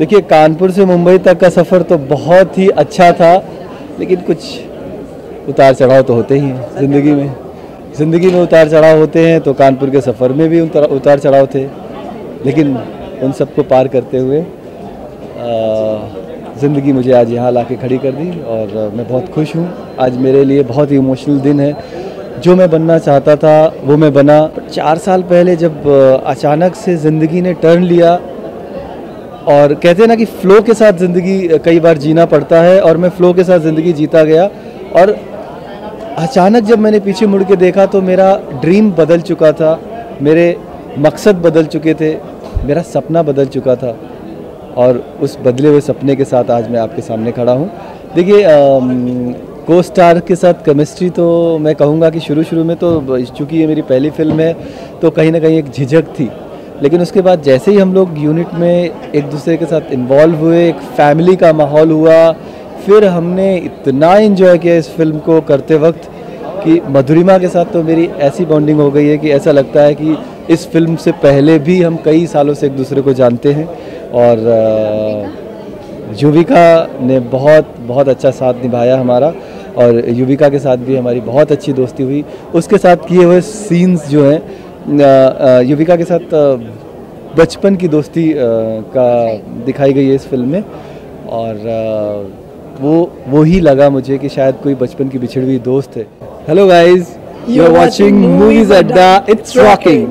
देखिए, कानपुर से मुंबई तक का सफ़र तो बहुत ही अच्छा था, लेकिन कुछ उतार चढ़ाव तो होते ही हैं ज़िंदगी में। ज़िंदगी में उतार चढ़ाव होते हैं तो कानपुर के सफ़र में भी उतार चढ़ाव थे। लेकिन उन सबको पार करते हुए ज़िंदगी मुझे आज यहाँ ला खड़ी कर दी, और मैं बहुत खुश हूँ। आज मेरे लिए बहुत ही इमोशनल दिन है। जो मैं बनना चाहता था, वो मैं बना। चार साल पहले जब, अचानक से ज़िंदगी ने टर्न लिया और कहते हैं ना कि फ़्लो के साथ ज़िंदगी कई बार जीना पड़ता है और मैं फ़्लो के साथ ज़िंदगी जीता गया। और अचानक जब मैंने पीछे मुड़ के देखा तो मेरा ड्रीम बदल चुका था, मेरे मकसद बदल चुके थे, मेरा सपना बदल चुका था और उस बदले हुए सपने के साथ आज मैं आपके सामने खड़ा हूँ। देखिए को स्टार के साथ केमिस्ट्री तो मैं कहूँगा कि शुरू शुरू में तो चूँकि ये मेरी पहली फ़िल्म है तो कहीं ना कहीं एक झिझक थी। लेकिन उसके बाद जैसे ही हम लोग यूनिट में एक दूसरे के साथ इन्वॉल्व हुए, एक फैमिली का माहौल हुआ, फिर हमने इतना इन्जॉय किया इस फ़िल्म को करते वक्त कि मधुरिमा के साथ तो मेरी ऐसी बॉन्डिंग हो गई है कि ऐसा लगता है कि इस फ़िल्म से पहले भी हम कई सालों से एक दूसरे को जानते हैं और युविका ने बहुत बहुत अच्छा साथ निभाया हमारा और युविका के साथ भी हमारी बहुत अच्छी दोस्ती हुई। उसके साथ किए हुए सीन्स जो हैं युविका के साथ बचपन की दोस्ती का दिखाई गई है इस फ़िल्म में। और वो वो ही लगा मुझे कि शायद कोई बचपन की बिछड़ी हुई दोस्त है। Hello guys you are watching movies Adda it's rocking